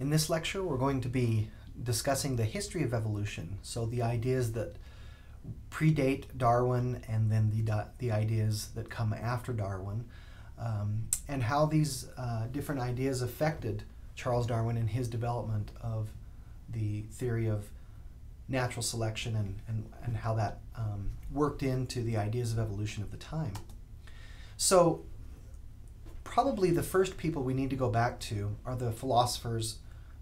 In this lecture, we're going to be discussing the history of evolution. So the ideas that predate Darwin and then the, the ideas that come after Darwin, um, and how these uh, different ideas affected Charles Darwin in his development of the theory of natural selection and, and, and how that um, worked into the ideas of evolution of the time. So probably the first people we need to go back to are the philosophers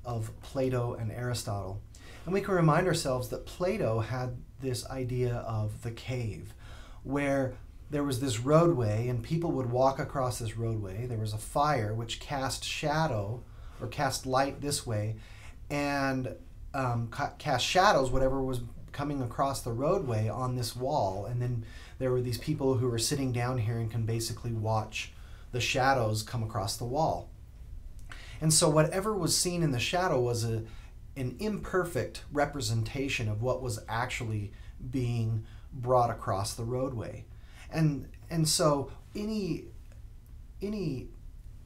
of Plato and Aristotle. And we can remind ourselves that Plato had this idea of the cave, where there was this roadway and people would walk across this roadway. There was a fire which cast shadow or cast light this way and um, ca- cast shadows, whatever was coming across the roadway on this wall. And then there were these people who were sitting down here and can basically watch the shadows come across the wall. And so whatever was seen in the shadow was a, an imperfect representation of what was actually being brought across the roadway. And and so any any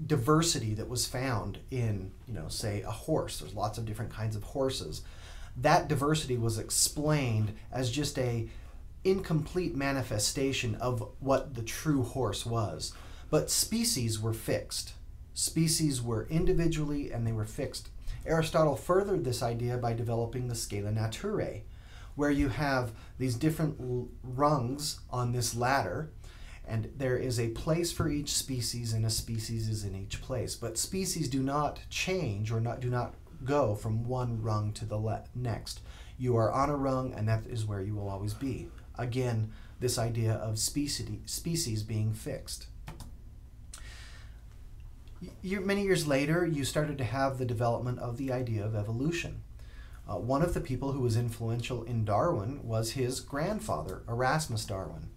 diversity that was found in, you know, say a horse, there's lots of different kinds of horses. That diversity was explained as just a incomplete manifestation of what the true horse was. But species were fixed. Species were individually and they were fixed. Aristotle furthered this idea by developing the scala naturae, where you have these different rungs on this ladder, and there is a place for each species, and a species is in each place. But species do not change or not do not go from one rung to the next. You are on a rung, and that is where you will always be. Again, this idea of species being fixed many years later, you started to have the development of the idea of evolution. Uh, one of the people who was influential in Darwin was his grandfather, Erasmus Darwin.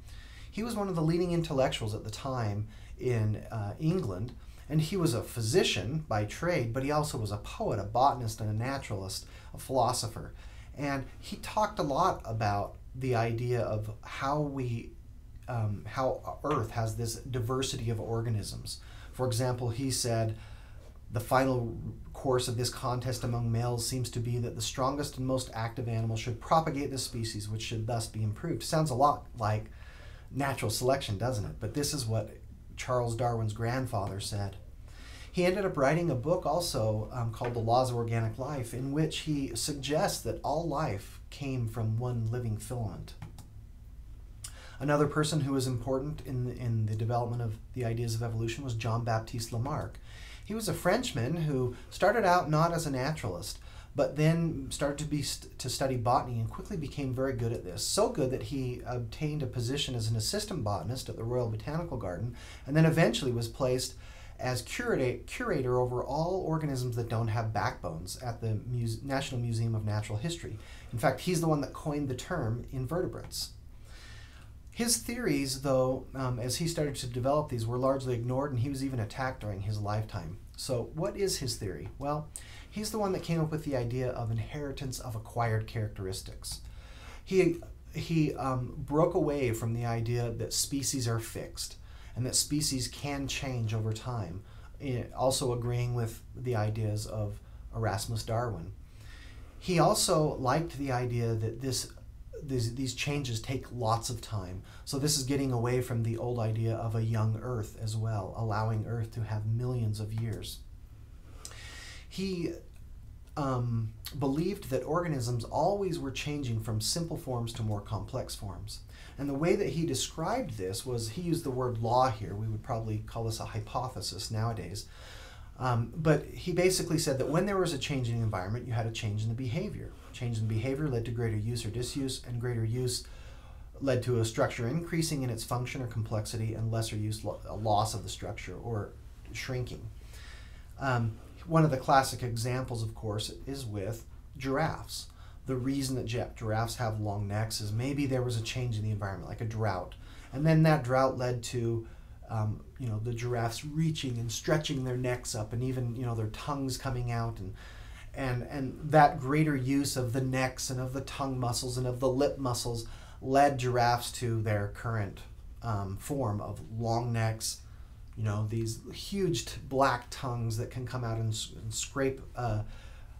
He was one of the leading intellectuals at the time in uh, England, and he was a physician by trade, but he also was a poet, a botanist, and a naturalist, a philosopher. And he talked a lot about the idea of how we, um, how Earth has this diversity of organisms for example, he said, the final course of this contest among males seems to be that the strongest and most active animal should propagate the species, which should thus be improved. Sounds a lot like natural selection, doesn't it? But this is what Charles Darwin's grandfather said. He ended up writing a book also um, called The Laws of Organic Life, in which he suggests that all life came from one living filament. Another person who was important in the, in the development of the ideas of evolution was Jean Baptiste Lamarck. He was a Frenchman who started out not as a naturalist, but then started to be to study botany and quickly became very good at this. So good that he obtained a position as an assistant botanist at the Royal Botanical Garden, and then eventually was placed as curator, curator over all organisms that don't have backbones at the Muse, National Museum of Natural History. In fact, he's the one that coined the term invertebrates. His theories, though, um, as he started to develop these, were largely ignored, and he was even attacked during his lifetime. So, what is his theory? Well, he's the one that came up with the idea of inheritance of acquired characteristics. He he um, broke away from the idea that species are fixed and that species can change over time, eh, also agreeing with the ideas of Erasmus Darwin. He also liked the idea that this these, these changes take lots of time. So this is getting away from the old idea of a young Earth as well, allowing Earth to have millions of years. He um, believed that organisms always were changing from simple forms to more complex forms. And the way that he described this was he used the word law here. We would probably call this a hypothesis nowadays. Um, but he basically said that when there was a change in the environment, you had a change in the behavior. Change in behavior led to greater use or disuse, and greater use led to a structure increasing in its function or complexity, and lesser use, a loss of the structure or shrinking. Um, one of the classic examples, of course, is with giraffes. The reason that giraffes have long necks is maybe there was a change in the environment, like a drought, and then that drought led to um, you know the giraffes reaching and stretching their necks up, and even you know their tongues coming out, and and and that greater use of the necks and of the tongue muscles and of the lip muscles led giraffes to their current um, form of long necks, you know, these huge black tongues that can come out and, and scrape uh,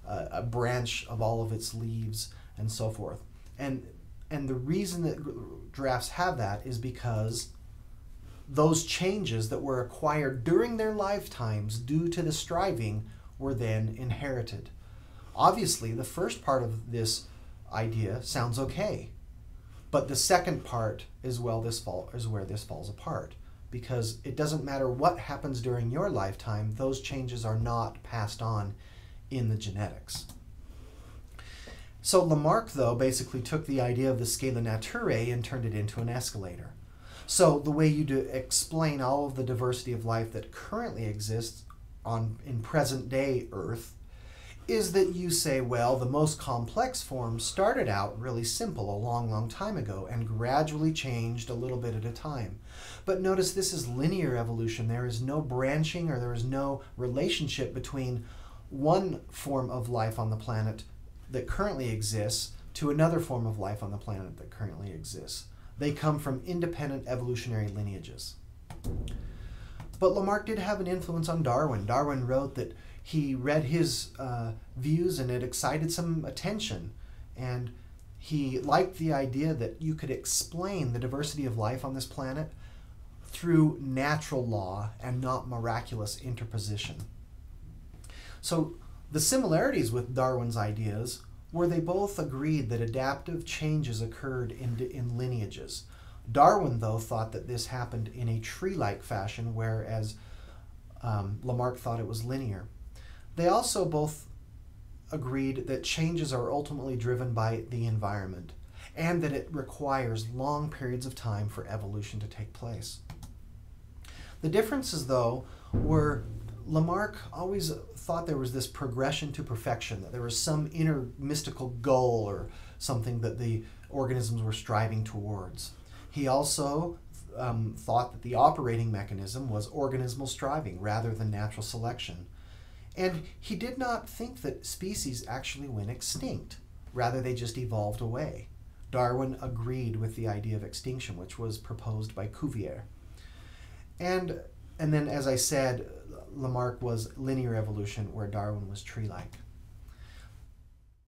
a, a branch of all of its leaves and so forth. And and the reason that giraffes have that is because those changes that were acquired during their lifetimes due to the striving were then inherited. Obviously, the first part of this idea sounds okay, but the second part is well this fall is where this falls apart because it doesn't matter what happens during your lifetime; those changes are not passed on in the genetics. So Lamarck, though, basically took the idea of the scala naturae and turned it into an escalator. So the way you do explain all of the diversity of life that currently exists on in present day Earth is that you say, well, the most complex forms started out really simple a long, long time ago and gradually changed a little bit at a time. But notice this is linear evolution. There is no branching or there is no relationship between one form of life on the planet that currently exists to another form of life on the planet that currently exists. They come from independent evolutionary lineages. But Lamarck did have an influence on Darwin. Darwin wrote that he read his uh, views and it excited some attention. And he liked the idea that you could explain the diversity of life on this planet through natural law and not miraculous interposition. So the similarities with Darwin's ideas were they both agreed that adaptive changes occurred in, in lineages. Darwin, though, thought that this happened in a tree like fashion, whereas um, Lamarck thought it was linear. They also both agreed that changes are ultimately driven by the environment and that it requires long periods of time for evolution to take place. The differences, though, were Lamarck always thought there was this progression to perfection, that there was some inner mystical goal or something that the organisms were striving towards. He also um, thought that the operating mechanism was organismal striving rather than natural selection. And he did not think that species actually went extinct, rather, they just evolved away. Darwin agreed with the idea of extinction, which was proposed by Cuvier. And, and then, as I said, Lamarck was linear evolution, where Darwin was tree like.